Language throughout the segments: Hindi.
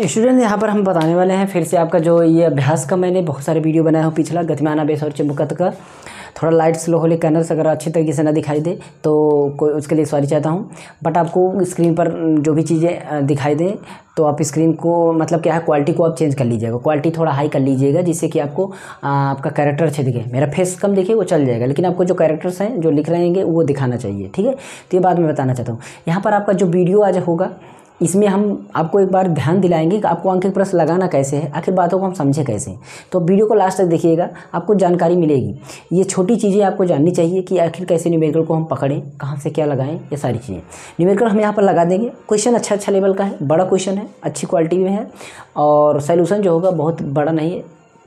स्टूडेंट यहाँ पर हम बताने वाले हैं, फिर से आपका जो ये अभ्यास का मैंने बहुत सारे वीडियो बनाया हूँ, पिछला गतिमाना बेस और चुंबकत का। थोड़ा लाइट स्लो होली कैनर्स अगर अच्छी तरीके से ना दिखाई दे तो कोई उसके लिए सॉरी चाहता हूँ। बट आपको स्क्रीन पर जो भी चीज़ें दिखाई दें तो आप स्क्रीन को मतलब क्या है क्वालिटी को आप चेंज कर लीजिएगा। क्वालिटी थोड़ा हाई कर लीजिएगा, जिससे कि आपको आपका कैरेक्टर अच्छे दिखे। मेरा फेस कम दिखे, वो चल जाएगा। लेकिन आपको जो कैरेक्टर्स हैं, जो लिख रहेंगे वो दिखाना चाहिए, ठीक है? तो ये बात मैं बताना चाहता हूँ। यहाँ पर आपका जो वीडियो आज होगा इसमें हम आपको एक बार ध्यान दिलाएँगे कि आपको अंक प्रश्न लगाना कैसे है, आखिर बातों को हम समझें कैसे तो वीडियो को लास्ट तक देखिएगा, आपको जानकारी मिलेगी। ये छोटी चीज़ें आपको जाननी चाहिए कि आखिर कैसे न्यूमेरिकल को हम पकड़ें, कहाँ से क्या लगाएँ, ये सारी चीज़ें। न्यूमेरिकल हम यहाँ पर लगा देंगे। क्वेश्चन अच्छा अच्छा लेवल का है, बड़ा क्वेश्चन है, अच्छी क्वालिटी में है और सोल्यूशन जो होगा बहुत बड़ा नहीं है,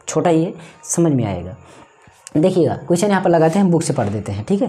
छोटा ही है, समझ में आएगा। देखिएगा क्वेश्चन यहाँ पर लगाते हैं बुक से पढ़ देते हैं, ठीक है?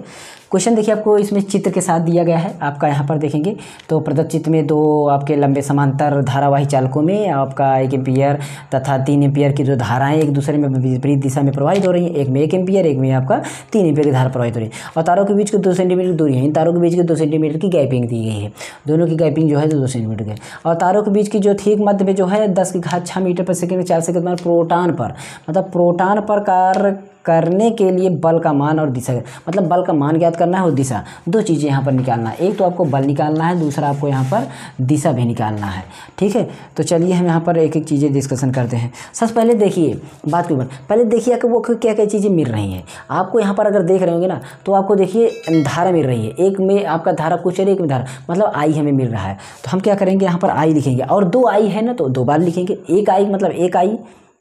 क्वेश्चन देखिए, आपको इसमें चित्र के साथ दिया गया है, आपका यहाँ पर देखेंगे। तो प्रदत्त चित्र में दो आपके लंबे समांतर धारावाही चालकों में, आपका एक एम्पियर तथा तीन एम्पियर की जो धाराएँ एक दूसरे में विपरीत दिशा में प्रवाहित हो रही हैं, एक में एक एम्पियर एक में आपका तीन एम्पियर की धारा प्रवाहित हो रही है। और तारों के बीच की दो सेंटीमीटर दूरी है, इन तारों के बीच की दो सेंटीमीटर की गैपिंग दी गई है, दोनों की गैपिंग जो है दो सेंटीमीटर की और तारों के बीच की जो थी मध्य में जो है, दस की घात छः मीटर पर सेकेंड चार सेकेंड प्रोटान पर मतलब प्रोटान पर कार्य करने के लिए बल का मान और दिशा। मतलब बल का मान ज्ञात करना है और दिशा। दो चीज़ें यहाँ पर निकालना है। एक तो आपको बल निकालना है, दूसरा आपको यहाँ पर दिशा भी निकालना है। ठीक है? तो चलिए हम यहाँ पर एक एक चीज़ें डिस्कशन करते हैं। सबसे पहले देखिए, बात के ऊपर पहले देखिए कि वो क्या क्या चीज़ें मिल रही हैं। आपको यहाँ पर अगर देख रहे होंगे ना तो आपको देखिए, धारा मिल रही है। एक में आपका धारा कुछ है एक में धारा। मतलब आई हमें मिल रहा है। तो हम क्या करेंगे? यहाँ पर आई लिखेंगे। और दो आई है ना तो दो बार लिखेंगे। एक आई मतलब एक आई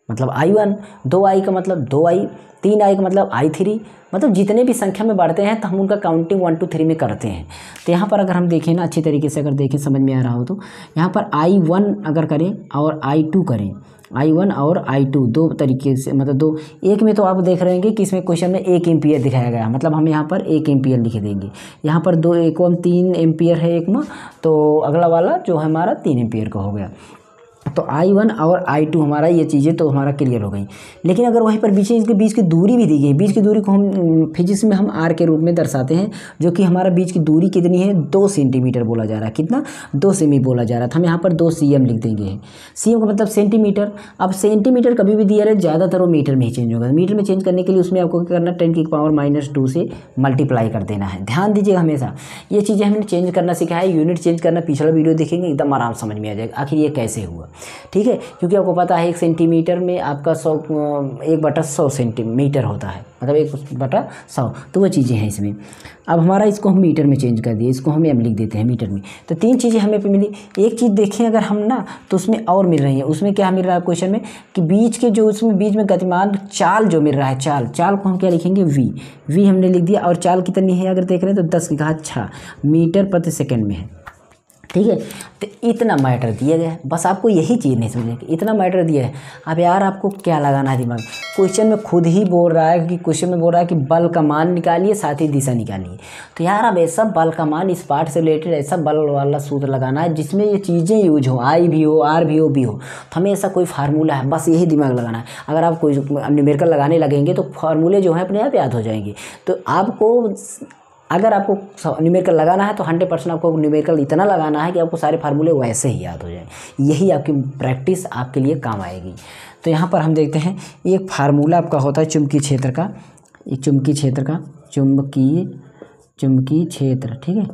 मतलब आई वन दो आई का मतलब दो आई तीन आई का मतलब आई थ्री मतलब जितने भी संख्या में बढ़ते हैं तो हम उनका काउंटिंग वन टू थ्री में करते हैं। तो यहाँ पर अगर हम देखें ना, अच्छी तरीके से अगर देखें, समझ में आ रहा हो तो यहाँ पर आई वन अगर करें और आई टू करें। आई वन और आई टू दो तरीके से मतलब दो, एक में तो आप देख रहे हैं कि इसमें क्वेश्चन में एक एम्पियर दिखाया गया मतलब हम यहाँ पर एक एम्पियर लिख देंगे। यहाँ पर दो, एक तीन एम्पियर है एक में तो अगला वाला जो है हमारा तीन एम्पियर का हो गया। तो आई वन और आई टू हमारा ये चीज़ें तो हमारा क्लियर हो गई। लेकिन अगर वहीं पर बीच इसके, बीच की दूरी भी दी गई, बीच की दूरी को हम फिजिक्स में हम आर के रूप में दर्शाते हैं, जो कि हमारा बीच की दूरी कितनी है? दो सेंटीमीटर बोला जा रहा है। कितना? दो सेमी बोला जा रहा था हम यहाँ पर दो सी लिख देंगे। सी का मतलब सेंटीमीटर अब सेंटीमीटर कभी भी दिया रहे ज़्यादातर वो मीटर में ही चेंज होगा। मीटर में चेंज करने के लिए उसमें आपको क्या करना टेन की पावर माइनस टू से मल्टीप्लाई कर देना है। ध्यान दीजिएगा हमेशा। ये चीज़ें हमने चेंज करना सीखा है। यूनिट चेंज करना, पिछला वीडियो देखेंगे, एकदम आराम समझ में आ जाएगा। आखिर ये कैसे हुआ? ठीक है? क्योंकि आपको पता है, एक सेंटीमीटर में आपका सौ एक बटा सौ सेंटीमीटर होता है। मतलब एक बटा सौ। तो वो चीज़ें हैं इसमें। अब हमारा इसको हम मीटर में चेंज कर दिए। इसको हम एम लिख देते हैं मीटर में। तो तीन चीज़ें हमें पे मिली। एक चीज़ देखें अगर हम ना तो उसमें और मिल रही है। उसमें क्या मिल रहा है क्वेश्चन में? कि बीच के जो उसमें बीच में गतिमान चाल जो मिल रहा है, चाल। चाल को हम क्या लिखेंगे? वी वी हमने लिख दिया। और चाल कितनी है? अगर देख रहे हैं तो दस की घात छः मीटर प्रति सेकेंड में है। ठीक है? तो इतना मैटर दिया गया है। बस आपको यही चीज़ नहीं समझे कि इतना मैटर दिया है। अब यार आपको क्या लगाना है दिमाग? क्वेश्चन में खुद ही बोल रहा है कि क्वेश्चन में बोल रहा है कि बल का मान निकालिए, साथ ही दिशा निकालिए। तो यार अब ऐसा बल का मान, इस पार्ट से रिलेटेड ऐसा बल वाला सूत्र लगाना है जिसमें ये चीज़ें यूज़ हो। आई भी हो आर भी हो भी हो। तो हमें ऐसा कोई फार्मूला है। बस यही दिमाग लगाना है। अगर आप कोई न्यूमेरिकल लगाने लगेंगे तो फार्मूले जो है अपने आप याद हो जाएँगे। तो आपको अगर आपको न्यूमेरिकल लगाना है तो हंड्रेड परसेंट आपको न्यूमेरिकल इतना लगाना है कि आपको सारे फार्मूले वैसे ही याद हो जाए। यही आपकी प्रैक्टिस आपके लिए काम आएगी। तो यहाँ पर हम देखते हैं, एक फार्मूला आपका होता है चुमकी क्षेत्र का। एक चुंबकीय क्षेत्र का, चुंबकीय चुमकी क्षेत्र, ठीक है?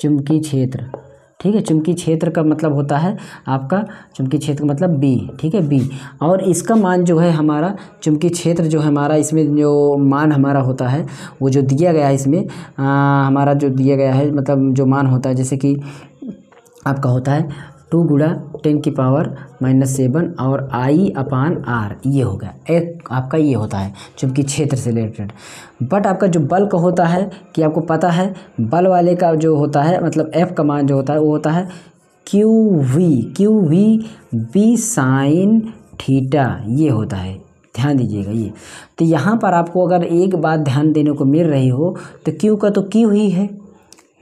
चुमकी क्षेत्र। ठीक है चुंबकीय क्षेत्र का मतलब होता है आपका चुंबकीय क्षेत्र का मतलब बी ठीक है बी और इसका मान जो है हमारा चुंबकीय क्षेत्र जो है हमारा इसमें जो मान हमारा होता है वो जो दिया गया है इसमें आ, हमारा जो दिया गया है मतलब जो मान होता है जैसे कि आपका होता है टू गुड़ा टेन की पावर माइनस सेवन और आई अपान आर, ये हो गया। एक आपका ये होता है, चूँकि क्षेत्र से रिलेटेड। बट आपका जो बल का होता है, कि आपको पता है, बल वाले का जो होता है मतलब एफ़ का मान जो होता है, वो होता है Q V Q V B sine theta, ये होता है। ध्यान दीजिएगा ये। तो यहाँ पर आपको अगर एक बात ध्यान देने को मिल रही हो तो क्यू का तो क्यू ही है।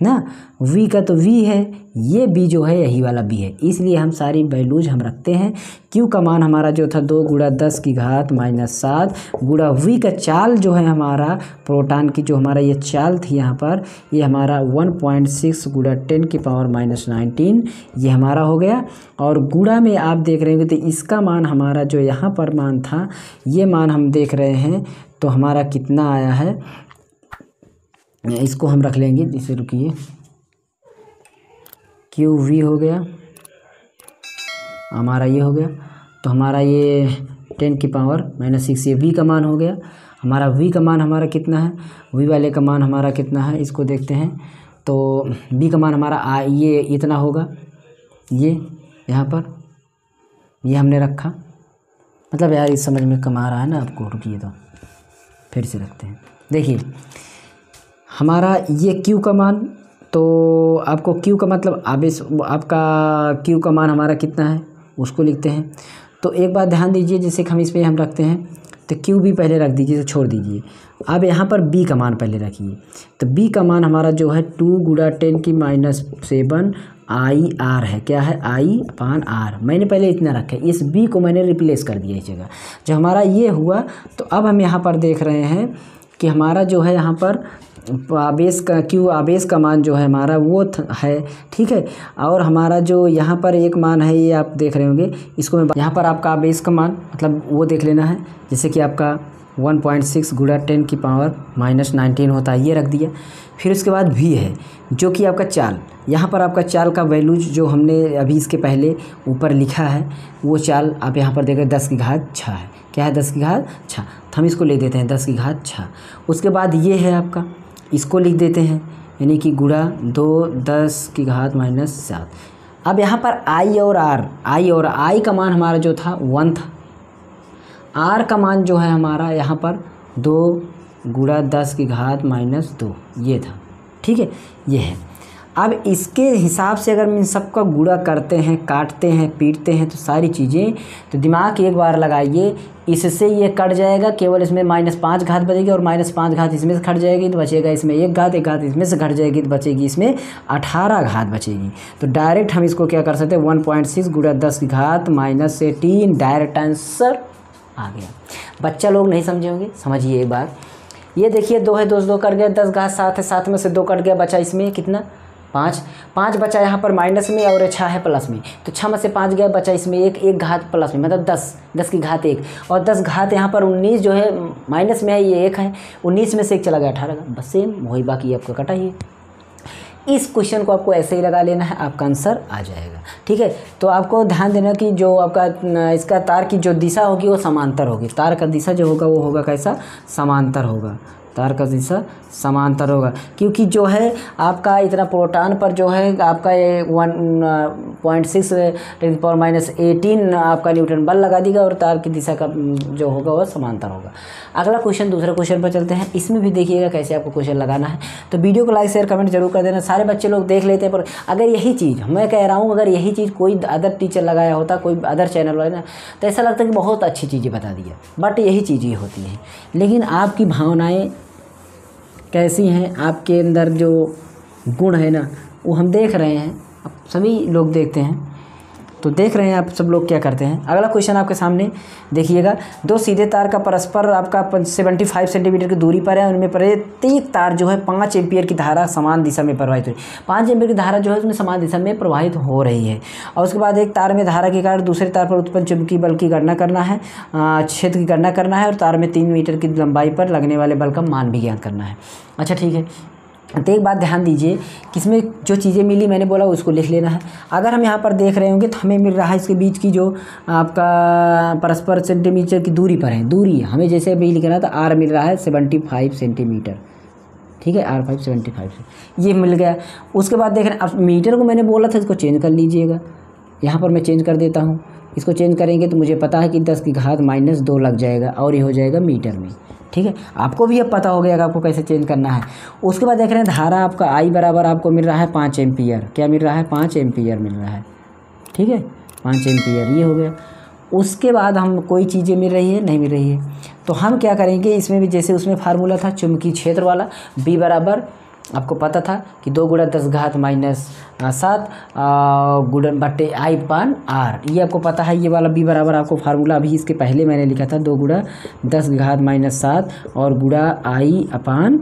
ना? V का तो v है, ये b जो है, यही वाला b है। इसलिए हम सारी वैल्यूज़ हम रखते हैं। Q का मान हमारा जो था दो गुड़ा दस की घात माइनस सात गुड़ा वी का चाल जो है हमारा, प्रोटॉन की जो हमारा ये चाल थी यहाँ पर, ये हमारा वन पॉइंट सिक्स गुड़ा टेन की पावर माइनस नाइनटीन, ये हमारा हो गया। और गुड़ा में आप देख रहे होंगे तो इसका मान हमारा जो यहाँ पर मान था, ये मान हम देख रहे हैं तो हमारा कितना आया है? इसको हम रख लेंगे, इसे रुकिए। क्यू वी हो गया। हमारा ये हो गया। तो हमारा ये टेन की पावर माइनस सिक्स, ये वी का मान हो गया। हमारा वी का मान हमारा कितना है? वी वाले का मान हमारा कितना है? इसको देखते हैं। तो बी का मान हमारा आ, ये इतना होगा। ये, यहाँ पर। ये हमने रखा। मतलब यार, इस समझ में कम आ रहा है ना आपको? रुकिए तो। फिर से रखते हैं। देखिए हमारा ये क्यू का मान तो आपको क्यू का मतलब आवेश, आपका क्यू का मान हमारा कितना है, उसको लिखते हैं। तो एक बात ध्यान दीजिए, जैसे हम इस पर हम रखते हैं तो क्यू भी पहले रख दीजिए तो छोड़ दीजिए। अब यहाँ पर बी का मान पहले रखिए। तो बी का मान हमारा जो है टू गुड़ा टेन की माइनस सेवन आई आर है। क्या है? आई पान आर मैंने पहले इतना रखा है। इस बी को मैंने रिप्लेस कर दिया इस जगह। जब हमारा ये हुआ तो अब हम यहाँ पर देख रहे हैं कि हमारा जो है यहाँ पर आवेश का, क्यू आवेश का मान जो है हमारा, वो है, ठीक है? और हमारा जो यहाँ पर एक मान है, ये आप देख रहे होंगे, इसको मैं यहाँ पर आपका आवेश का मान मतलब वो देख लेना है, जैसे कि आपका 1.6 पॉइंट सिक्स गुड़ा टेन की पावर माइनस नाइनटीन होता है, ये रख दिया। फिर उसके बाद भी है, जो कि आपका चाल, यहाँ पर आपका चाल का वैल्यूज़ जो हमने अभी इसके पहले ऊपर लिखा है, वो चाल आप यहाँ पर देखें दस की घात छः है। क्या है दस की घात छः हम इसको ले देते हैं, दस की घात छः। उसके बाद ये है आपका इसको लिख देते हैं, यानी कि गुड़ा दो, दस की घात माइनस सात। अब यहाँ पर आई और आर आई और आई का मान हमारा जो था, वन था। आर का मान जो है हमारा यहाँ पर दो गुड़ा दस की घात माइनस दो, ये था। ठीक है, ये है। अब इसके हिसाब से अगर इन सबका गुड़ा करते हैं, काटते हैं, पीटते हैं तो सारी चीज़ें तो दिमाग एक बार लगाइए, इससे ये कट जाएगा, केवल इसमें माइनस पाँच घात बचेगी और माइनस पाँच घात इसमें से कट जाएगी तो बचेगा इसमें एक घात एक घात इसमें से घट जाएगी तो बचेगी इसमें अठारह घात बचेगी। तो डायरेक्ट हम इसको क्या कर सकते हैं वन पॉइंट सिक्स गुड़ा दस घात माइनस एटीन डायरेक्ट आंसर आ गया। बच्चा लोग नहीं समझे होंगे? समझिए एक बार। ये देखिए, दो है दो दो कट गया, दस घात सात है, सात में से दो कट गया, बचा इसमें कितना? पाँच। पाँच बचा यहाँ पर माइनस में और छः है प्लस में। तो छः में से पाँच गया, बचा इसमें एक एक घात प्लस में मतलब दस। दस की घात एक। और दस घात यहाँ पर उन्नीस जो है, माइनस में है, ये एक है। उन्नीस में से एक चला गया अठारह। का बस सेम, वही बाकी आपका कटा ही इस क्वेश्चन को आपको ऐसे ही लगा लेना है, आपका आंसर आ जाएगा। ठीक है? तो आपको ध्यान देना कि जो आपका इसका तार की जो दिशा होगी, वो समांतर होगी। तार का दिशा जो होगा, वो होगा कैसा? समांतर होगा। तार का दिशा समांतर होगा। क्योंकि जो है, आपका इतना प्रोटॉन पर जो है, आपका ये one, point six, ten power minus eighteen आपका न्यूटन बल लगा देगा और तार की दिशा का, जो होगा वह समांतर होगा। अगला क्वेश्चन, दूसरे क्वेश्चन पर चलते हैं। इसमें भी देखिएगा कैसे आपको क्वेश्चन लगाना है। तो वीडियो को लाइक, शेयर, कमेंट ज़रूर कर देना। सारे बच्चे लोग देख लेते हैं, पर अगर यही चीज़, मैं कह रहा हूँ, अगर यही चीज़ कोई अदर टीचर लगाया होता, कोई अदर चैनल वाले ना तो ऐसा लगता है कि बहुत अच्छी चीज़ें बता दिया बट यही चीज़ें होती हैं। लेकिन आपकी भावनाएँ कैसी हैं, आपके अंदर जो गुण है ना, वो हम देख रहे हैं। अब सभी लोग देखते हैं। तो देख रहे हैं आप सब लोग क्या करते हैं। अगला क्वेश्चन आपके सामने, देखिएगा। दो सीधे तार का परस्पर आपका सेवेंटी फाइव सेंटीमीटर की दूरी पर है, उनमें प्रत्येक तार जो है पाँच एम्पियर की धारा समान दिशा में प्रवाहित हो रही है। पाँच एम्पियर की धारा जो है उसमें समान दिशा में प्रवाहित हो रही है। और उसके बाद एक तार में धारा के कारण दूसरे तार पर उत्पन्न चुंबकीय बल की गणना करना है क्षेत्र की गणना करना है और तार में तीन मीटर की लंबाई पर लगने वाले बल का मान भी ज्ञात करना है। अच्छा ठीक है। तो एक बात ध्यान दीजिए कि इसमें जो चीज़ें मिली, मैंने बोला उसको लिख लेना है। अगर हम यहाँ पर देख रहे होंगे तो हमें मिल रहा है इसके बीच की जो आपका परस्पर सेंटीमीटर की दूरी पर है। दूरी हमें जैसे अभी लिखना था आर मिल रहा है सेवेंटी फाइव सेंटीमीटर ठीक है? आर फाइव सेवेंटी फाइव से। ये मिल गया। उसके बाद देख रहे हैं, अब मीटर को मैंने बोला था, इसको चेंज कर लीजिएगा। यहाँ पर मैं चेंज कर देता हूँ। इसको चेंज करेंगे तो मुझे पता है कि दस की घात माइनस दो लग जाएगा और ये हो जाएगा मीटर में, ठीक है? आपको भी अब पता हो गया कि आपको कैसे चेंज करना है। उसके बाद देख रहे हैं धारा आपका आई बराबर आपको मिल रहा है पाँच एम्पियर। क्या मिल रहा है? पाँच एम्पियर मिल रहा है, ठीक है? पाँच एम्पियर, ये हो गया। उसके बाद हम कोई चीज़ें मिल रही है? नहीं मिल रही है। तो हम क्या करेंगे, इसमें भी जैसे उसमें फार्मूला था चुंबकीय क्षेत्र वाला बी बराबर आपको पता था कि दो गुड़ा दस घात माइनस सात गुड़न बटे आई पान आर। ये आपको पता है, ये वाला बी बराबर आपको फार्मूला अभी इसके पहले मैंने लिखा था, दो गुड़ा दस घात माइनस सात और गुड़ा आई अपान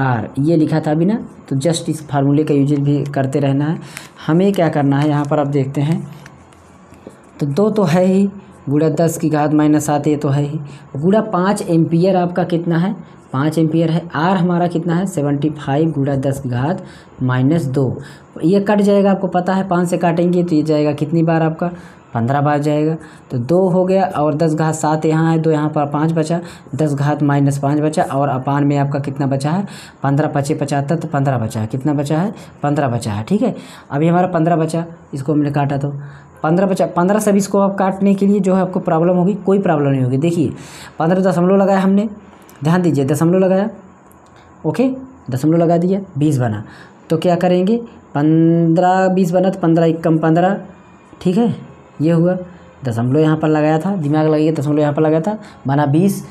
आर। ये लिखा था अभी ना तो जस्ट इस फार्मूले का यूज़ भी करते रहना है। हमें क्या करना है, यहाँ पर आप देखते हैं। तो दो तो है ही गुड़ा दस की घात माइनस सात, ये तो है ही। गुड़ा पाँच एम्पियर आपका कितना है? पाँच एम्पियर है। आर हमारा कितना है? सेवेंटी फाइव गुड़ा दस घात माइनस दो। ये कट जाएगा, आपको पता है, पाँच से काटेंगे तो ये जाएगा कितनी बार आपका? पंद्रह बार जाएगा। तो दो हो गया और दस घात सात यहाँ है, दो यहाँ पर पाँच बचा। दस घात माइनस पाँच बचा और अपान में आपका कितना बचा है? पंद्रह पचे पचहत्तर तो पंद्रह बचा है। कितना बचा है? पंद्रह बचा है, ठीक है? अभी हमारा पंद्रह बचा, इसको हमने काटा तो। पंद्रह बचा, पंद्रह से इसको आप काटने के लिए जो है आपको प्रॉब्लम होगी, कोई प्रॉब्लम नहीं होगी। देखिए, पंद्रह दशमलव लगाया हमने ध्यान दीजिए, दशमलव लगाया। ओके, दशमलव लगा दिया, बीस बना। तो क्या करेंगे? पंद्रह, बीस बना तो पंद्रह इक्कम कम पंद्रह, ठीक है? ये हुआ। दशमलव यहाँ पर लगाया था, दिमाग लगाइए, दशमलव यहाँ पर लगाया था, बना बीस,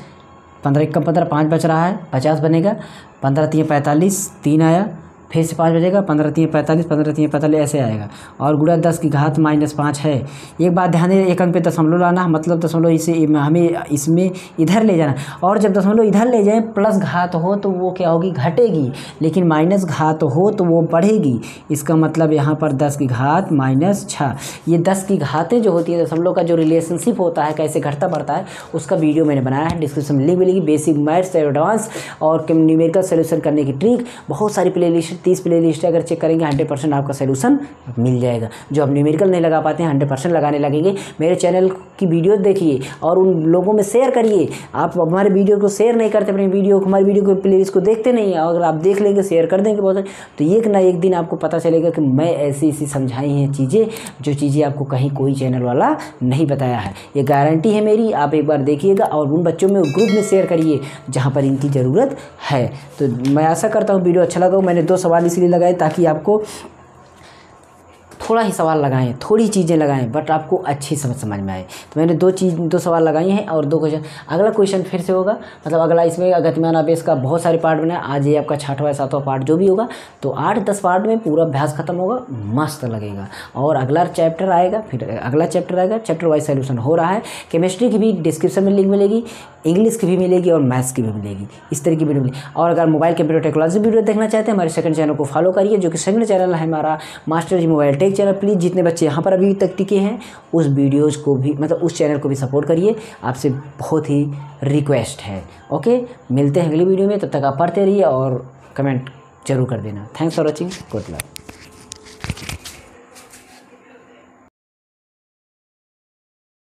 पंद्रह इक्कम कम पंद्रह, पाँच बच रहा है, पचास बनेगा। पंद्रह तीन पैंतालीस, तीन आया। फिर से पाँच बजेगा, पंद्रह तीन पैंतालीस, पंद्रह तीन पैंतालीस, ऐसे आएगा। और गुड़ा दस की घात माइनस पाँच है। एक बात ध्यान दें, एक अंक पे दशमलव लाना मतलब दशमलव इसे हमें इसमें इधर ले जाना। और जब दशमलव इधर ले जाएँ, प्लस घात हो तो वो क्या होगी? घटेगी। लेकिन माइनस घात हो तो वो बढ़ेगी। इसका मतलब यहाँ पर दस की घात माइनस छः। ये दस की घातें जो होती है, दशमलव का जो रिलेशनशिप होता है, कैसे घटता बढ़ता है, उसका वीडियो मैंने बनाया है। डिस्क्रिप्शन में लिंक मिलेगी। बेसिक मैथ्स एडवांस और न्यूमेरिकल सोल्यूशन करने की ट्रिक बहुत सारी प्ले लिस्ट तीस प्ले लिस्ट अगर चेक करेंगे, हंड्रेड परसेंट आपका सोल्यूशन मिल जाएगा। जो आप न्यूमेरिकल नहीं लगा पाते हैं, हंड्रेड परसेंट लगाने लगेंगे। मेरे चैनल की वीडियो देखिए और उन लोगों में शेयर करिए। आप हमारे वीडियो को शेयर नहीं करते, अपनी वीडियो को, हमारी वीडियो को प्ले को देखते नहीं हैं। अगर आप देख लेंगे शेयर कर देंगे बहुत तो एक ना एक दिन आपको पता चलेगा कि मैं ऐसी ऐसी समझाई हैं चीज़ें, जो चीज़ें आपको कहीं कोई चैनल वाला नहीं बताया है। ये गारंटी है मेरी, आप एक बार देखिएगा और उन बच्चों में ग्रुप में शेयर करिए, जहाँ पर इनकी ज़रूरत है। तो मैं आशा करता हूँ वीडियो अच्छा लगा मैंने दो सवाल इसलिए लगाए ताकि आपको थोड़ा ही सवाल लगाएँ, थोड़ी चीज़ें लगाएँ बट आपको अच्छी समझ समझ में आए। तो मैंने दो चीज़, दो सवाल लगाए हैं और दो क्वेश्चन अगला क्वेश्चन फिर से होगा। मतलब अगला इसमें गतिमान बेस का बहुत सारे पार्ट बनाए। आज ये आपका छठवा, सातवां पार्ट जो भी होगा तो आठ, दस पार्ट में पूरा अभ्यास खत्म होगा, मस्त लगेगा। और अगला चैप्टर आएगा, फिर अगला चैप्टर आएगा चैप्टर वाइज सोल्यूशन हो रहा है। केमिस्ट्री की भी डिस्क्रिप्शन में लिंक मिलेगी इंग्लिश की भी मिलेगी और मैथ्स की भी मिलेगी। इस तरह की वीडियो मिलेगी। और अगर मोबाइल कंप्यूटर टेक्नोलॉजी वीडियो देखना चाहते हैं, हमारे सेकंड चैनल को फॉलो करिए, जो कि सेकंड चैनल है हमारा master ji mobile tech channel please जितने बच्चे यहाँ पर अभी तक टिके हैं, उस वीडियोज़ को भी मतलब उस चैनल को भी सपोर्ट करिए। आपसे बहुत ही रिक्वेस्ट है। ओके मिलते हैं अगले वीडियो में। तब तक आप पढ़ते रहिए और कमेंट ज़रूर कर देना। Thanks for watching good luck